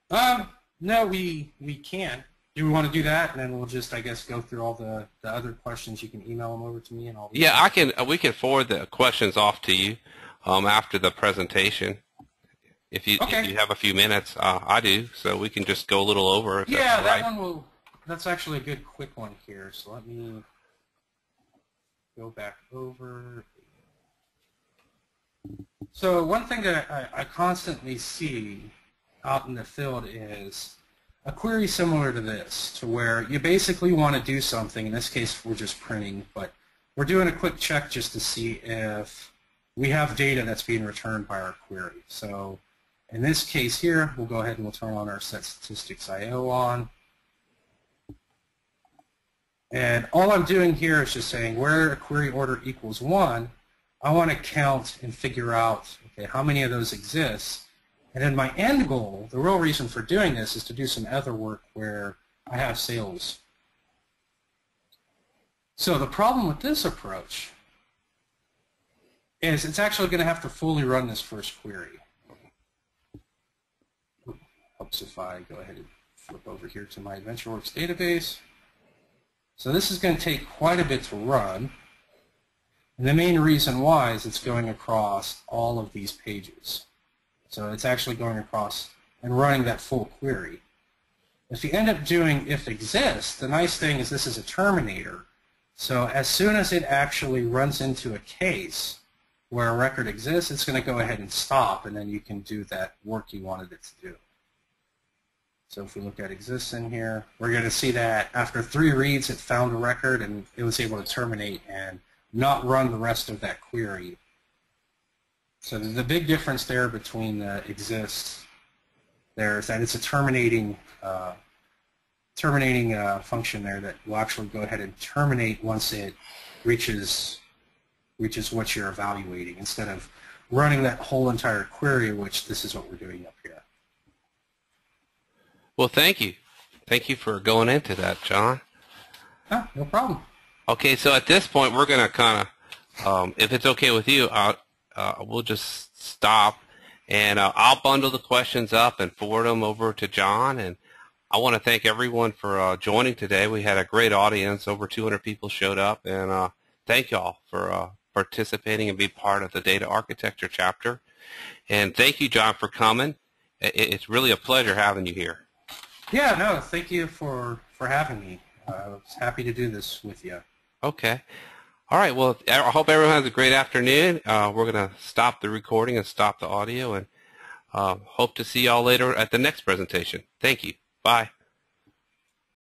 Um, no, we we can. Do we want to do that, and then we'll just, I guess, go through all the, the other questions. You can email them over to me, and all. Yeah, I can. Uh, we can forward the questions off to you um, after the presentation. If you okay. if you have a few minutes, uh, I do, so we can just go a little over. yeah, that right. one will. That's actually a good quick one here. So let me go back over. So one thing that I, I constantly see out in the field is a query similar to this, to where you basically want to do something. In this case, we're just printing, but we're doing a quick check just to see if we have data that's being returned by our query. So in this case here, we'll go ahead and we'll turn on our set statistics IO on. And all I'm doing here is just saying where a query order equals 1, I want to count and figure out okay, how many of those exist. And then my end goal, the real reason for doing this is to do some other work where I have sales. So the problem with this approach is it's actually going to have to fully run this first query. Helps if I go ahead and flip over here to my AdventureWorks database. So this is going to take quite a bit to run. And the main reason why is it's going across all of these pages. So it's actually going across and running that full query. If you end up doing if exists, the nice thing is this is a terminator. So as soon as it actually runs into a case where a record exists, it's going to go ahead and stop, and then you can do that work you wanted it to do. So if we look at exists in here, we're going to see that after three reads, it found a record and it was able to terminate and not run the rest of that query. So the big difference there between the exists there is that it's a terminating uh, terminating uh, function there that will actually go ahead and terminate once it reaches reaches what you're evaluating instead of running that whole entire query, which this is what we're doing up here. Well, thank you. Thank you for going into that, John. Oh, no problem. Okay, so at this point, we're going to kind of, um, if it's okay with you, I'll, uh, we'll just stop, and uh, I'll bundle the questions up and forward them over to John. And I want to thank everyone for uh, joining today. We had a great audience. Over 200 people showed up, and uh, thank y'all for uh, participating and be part of the data architecture chapter. And thank you, John, for coming. It's really a pleasure having you here. Yeah, no, thank you for, for having me. Uh, I was happy to do this with you. Okay. All right. Well, I hope everyone has a great afternoon. Uh, we're going to stop the recording and stop the audio and uh, hope to see y'all later at the next presentation. Thank you. Bye.